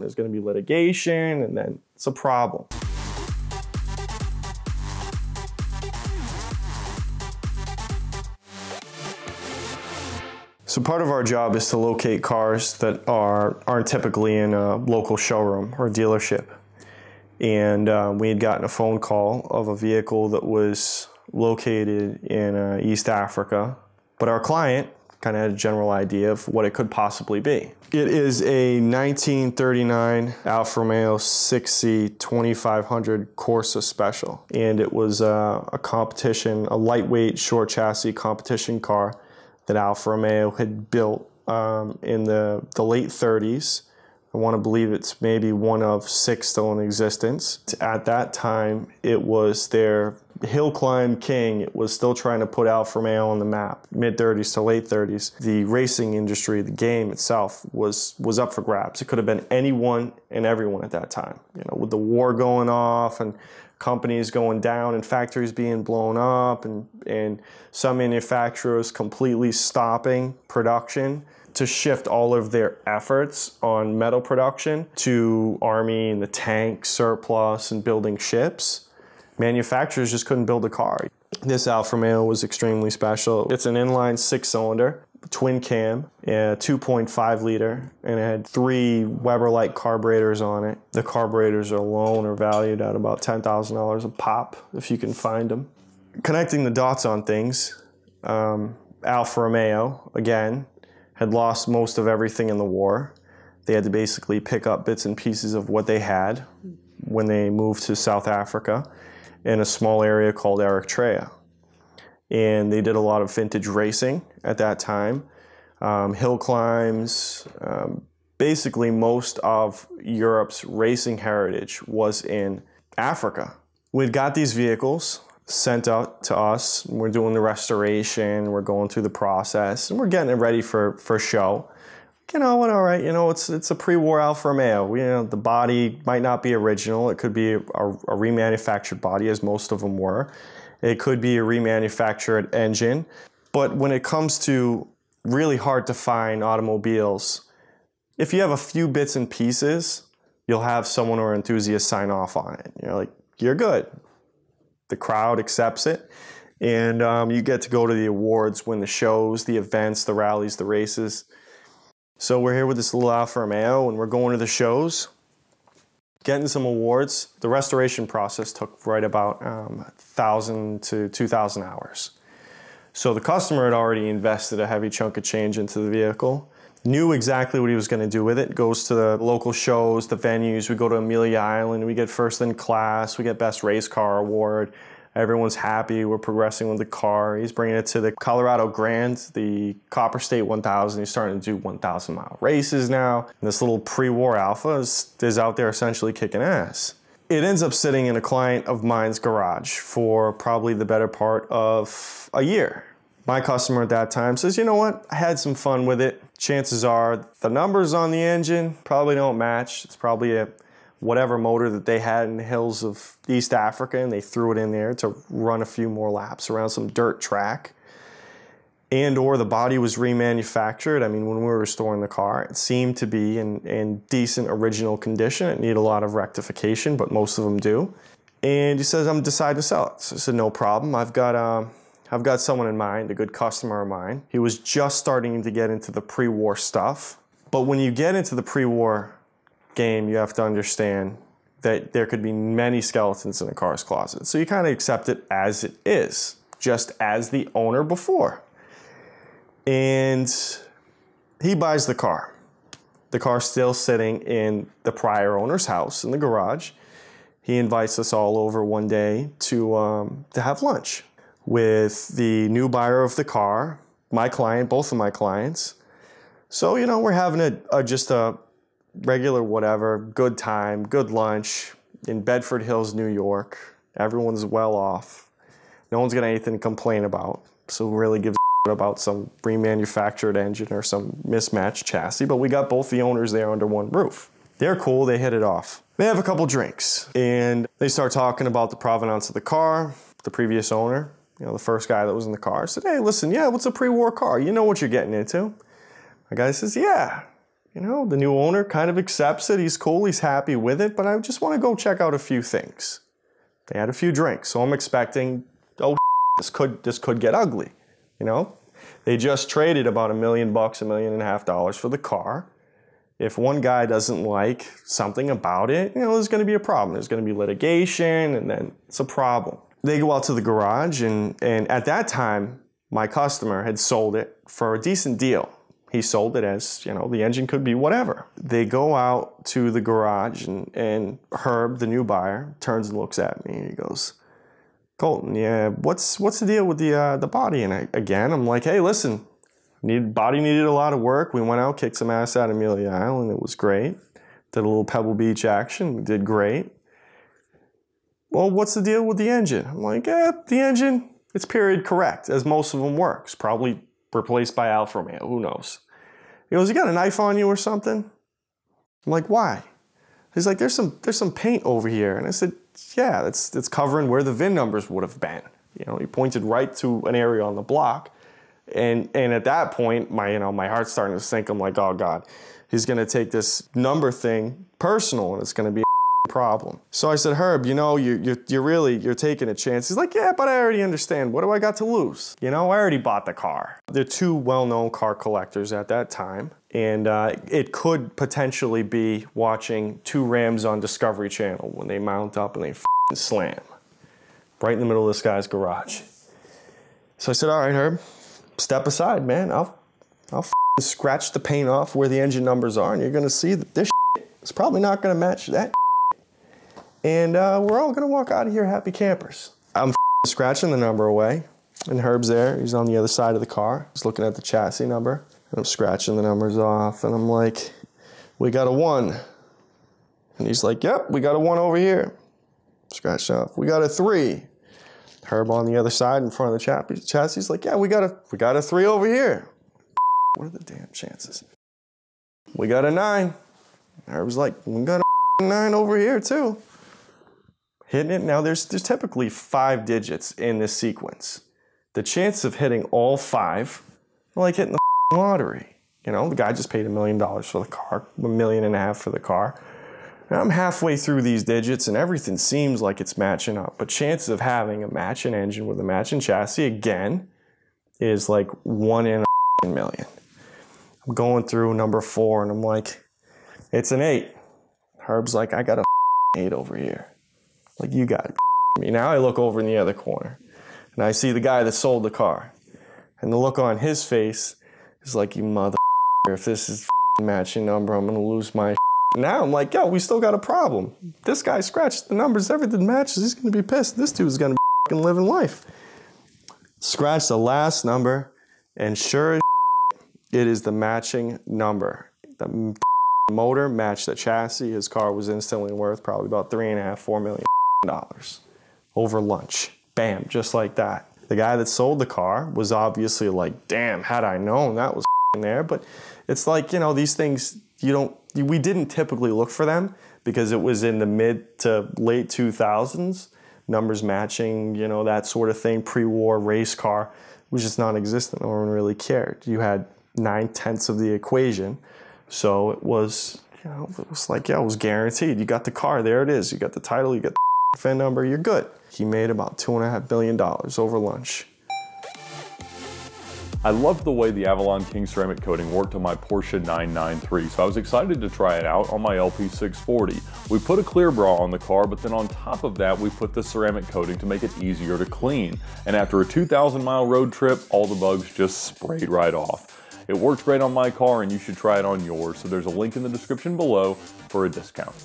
There's going to be litigation, and then it's a problem. So part of our job is to locate cars that are aren't typically in a local showroom or dealership. And um, we had gotten a phone call of a vehicle that was located in uh, East Africa, but our client kind of had a general idea of what it could possibly be. It is a 1939 Alfa Romeo 6C 2500 Corsa Special, and it was uh, a competition, a lightweight short chassis competition car that Alfa Romeo had built um, in the, the late 30s. I want to believe it's maybe one of six still in existence. At that time, it was their hill climb king. Was still trying to put Alfa Romeo on the map. Mid 30s to late 30s, the racing industry, the game itself, was was up for grabs. It could have been anyone and everyone at that time. You know, with the war going off and companies going down and factories being blown up and, and some manufacturers completely stopping production to shift all of their efforts on metal production to army and the tank surplus and building ships. Manufacturers just couldn't build a car. This Alfa Romeo was extremely special. It's an inline six cylinder twin cam, a 2.5 liter, and it had three Weber-like carburetors on it. The carburetors alone are valued at about $10,000 a pop, if you can find them. Connecting the dots on things, um, Alfa Romeo, again, had lost most of everything in the war. They had to basically pick up bits and pieces of what they had when they moved to South Africa in a small area called Eritrea and they did a lot of vintage racing at that time, um, hill climbs. Um, basically, most of Europe's racing heritage was in Africa. We'd got these vehicles sent out to us. We're doing the restoration. We're going through the process, and we're getting it ready for for show. You know what? All right. You know it's it's a pre-war Alfa Romeo. You know the body might not be original. It could be a, a remanufactured body, as most of them were. It could be a remanufactured engine. But when it comes to really hard to find automobiles, if you have a few bits and pieces, you'll have someone or enthusiast sign off on it. You're like, you're good. The crowd accepts it. And um, you get to go to the awards, win the shows, the events, the rallies, the races. So we're here with this little Alfa Romeo and we're going to the shows getting some awards. The restoration process took right about um, 1,000 to 2,000 hours. So the customer had already invested a heavy chunk of change into the vehicle, knew exactly what he was going to do with it, goes to the local shows, the venues. We go to Amelia Island, we get first in class, we get best race car award. Everyone's happy. We're progressing with the car. He's bringing it to the Colorado Grand, the Copper State 1000. He's starting to do 1,000 mile races now. And this little pre-war Alfa is, is out there essentially kicking ass. It ends up sitting in a client of mine's garage for probably the better part of a year. My customer at that time says, you know what, I had some fun with it. Chances are the numbers on the engine probably don't match. It's probably a whatever motor that they had in the hills of East Africa and they threw it in there to run a few more laps around some dirt track. And or the body was remanufactured. I mean, when we were restoring the car, it seemed to be in, in decent original condition. It needed a lot of rectification, but most of them do. And he says, I'm deciding to sell it. So I said, no problem. I've got, uh, I've got someone in mind, a good customer of mine. He was just starting to get into the pre-war stuff. But when you get into the pre-war game, you have to understand that there could be many skeletons in a car's closet. So you kind of accept it as it is, just as the owner before. And he buys the car. The car's still sitting in the prior owner's house in the garage. He invites us all over one day to, um, to have lunch with the new buyer of the car, my client, both of my clients. So, you know, we're having a, a just a, regular whatever, good time, good lunch in Bedford Hills, New York. Everyone's well off. No one's got anything to complain about. So really gives about some remanufactured engine or some mismatched chassis, but we got both the owners there under one roof. They're cool, they hit it off. They have a couple drinks and they start talking about the provenance of the car, the previous owner, you know, the first guy that was in the car said, Hey, listen, yeah, what's a pre war car? You know what you're getting into. My guy says, Yeah, You know, the new owner kind of accepts it. He's cool. He's happy with it. But I just want to go check out a few things. They had a few drinks, so I'm expecting, oh, this could this could get ugly. You know, they just traded about a million bucks, a million and a half dollars for the car. If one guy doesn't like something about it, you know, there's going to be a problem. There's going to be litigation, and then it's a problem. They go out to the garage, and and at that time, my customer had sold it for a decent deal he sold it as, you know, the engine could be whatever. They go out to the garage and, and Herb, the new buyer, turns and looks at me and he goes, Colton, yeah, what's what's the deal with the uh, the body? And I, again, I'm like, hey, listen, need body needed a lot of work. We went out, kicked some ass at Amelia Island. It was great. Did a little Pebble Beach action. Did great. Well, what's the deal with the engine? I'm like, yeah, the engine, it's period correct, as most of them works. Probably replaced by Alfa Romeo. Who knows? He goes, "You got a knife on you or something?" I'm like, "Why?" He's like, "There's some there's some paint over here," and I said, "Yeah, that's that's covering where the VIN numbers would have been." You know, he pointed right to an area on the block, and and at that point, my you know my heart's starting to sink. I'm like, "Oh God." He's gonna take this number thing personal and it's gonna be problem. So I said, Herb, you know, you, you're, you're really, you're taking a chance. He's like, yeah, but I already understand. What do I got to lose? You know, I already bought the car. They're two well-known car collectors at that time. And uh, it could potentially be watching two Rams on Discovery Channel when they mount up and they slam right in the middle of this guy's garage. So I said, all right, Herb, step aside, man. I'll, I'll scratch the paint off where the engine numbers are and you're gonna see that this is probably not gonna match that and uh, we're all gonna walk out of here happy campers. I'm scratching the number away, and Herb's there. He's on the other side of the car. He's looking at the chassis number, and I'm scratching the numbers off, and I'm like, "We got a one," and he's like, "Yep, we got a one over here." Scratch off. We got a three. Herb on the other side in front of the chassis. He's like, "Yeah, we got a we got a three over here." What are the damn chances? We got a nine. Herb's like, "We got a nine over here too." Hitting it. Now there's there's typically five digits in this sequence. The chance of hitting all five like hitting the lottery. You know, the guy just paid a million dollars for the car, a million and a half for the car. I'm halfway through these digits and everything seems like it's matching up. But chances of having a matching engine with a matching chassis again is like one in a million. I'm going through number four and I'm like, it's an eight. Herb's like, I got a eight over here. Like, you got me. Now I look over in the other corner and I see the guy that sold the car. And the look on his face is like, you mother if this is matching number, I'm gonna lose my now I'm like, yo, we still got a problem. This guy scratched the numbers, everything matches. He's gonna be pissed. This dude's gonna be living life. Scratch the last number, and sure as it is the matching number. The motor matched the chassis. His car was instantly worth probably about three and a half, four million dollars over lunch. Bam, just like that. The guy that sold the car was obviously like, damn, had I known that was in there. But it's like, you know, these things, you don't, we didn't typically look for them because it was in the mid to late 2000s, numbers matching, you know, that sort of thing. Pre war race car was just non existent. No one really cared. You had nine tenths of the equation. So it was, you know, it was like, yeah, it was guaranteed. You got the car, there it is. You got the title, you got the VIN number, you're good. He made about two and a half billion dollars over lunch. I loved the way the Avalon King ceramic coating worked on my Porsche 993, so I was excited to try it out on my LP640. We put a clear bra on the car, but then on top of that, we put the ceramic coating to make it easier to clean. And after a 2,000 mile road trip, all the bugs just sprayed right off. It works great on my car and you should try it on yours, so there's a link in the description below for a discount.